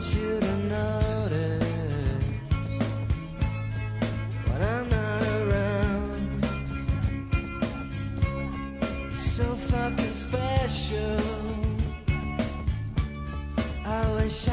want you to notice when I'm not around. So fucking special. I wish I.